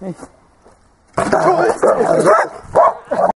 Hey.